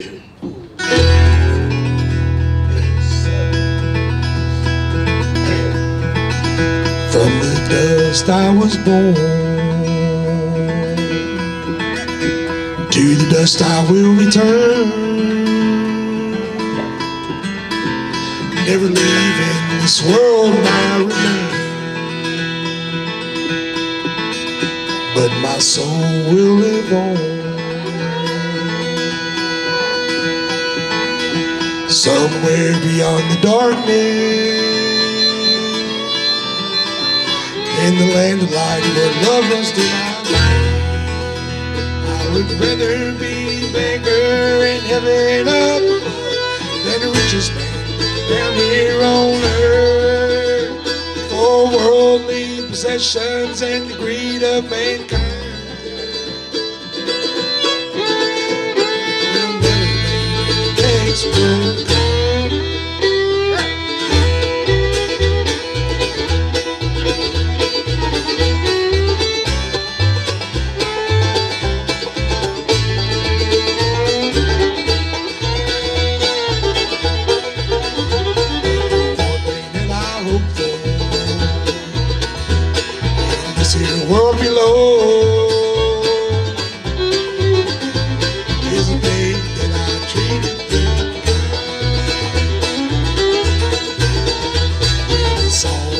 From the dust I was born, to the dust I will return. Never leaving this world I remain, but my soul will live on. Somewhere beyond the darkness in the land of light where love runs through my life. I would rather be beggar in heaven up than the richest man down here on earth. For worldly possessions and the greed of mankind. will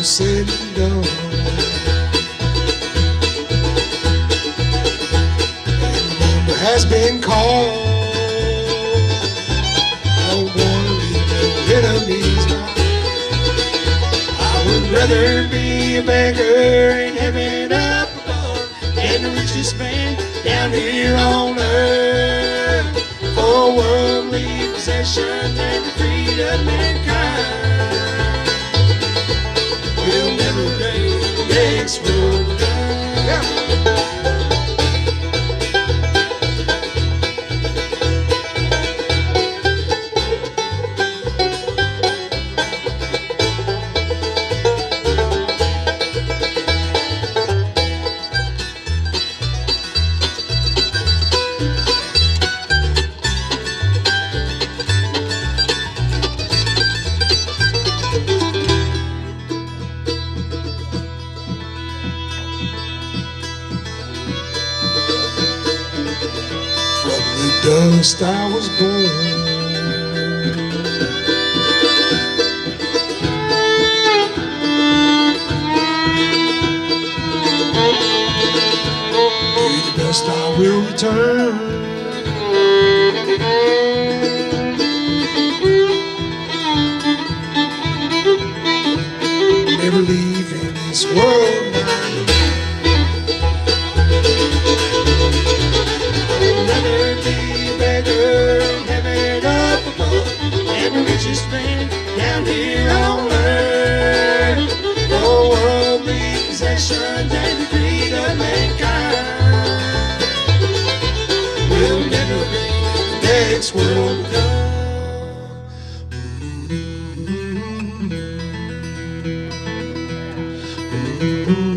all said and the number has been called. I don't enemies behind. I would rather be a beggar in heaven up above than the richest man down here on earth. For worldly possession and the greed of mankind dust I was born. To the dust I will return. Never leaving this world Thank and greed of mankind will never next world. Mm-hmm.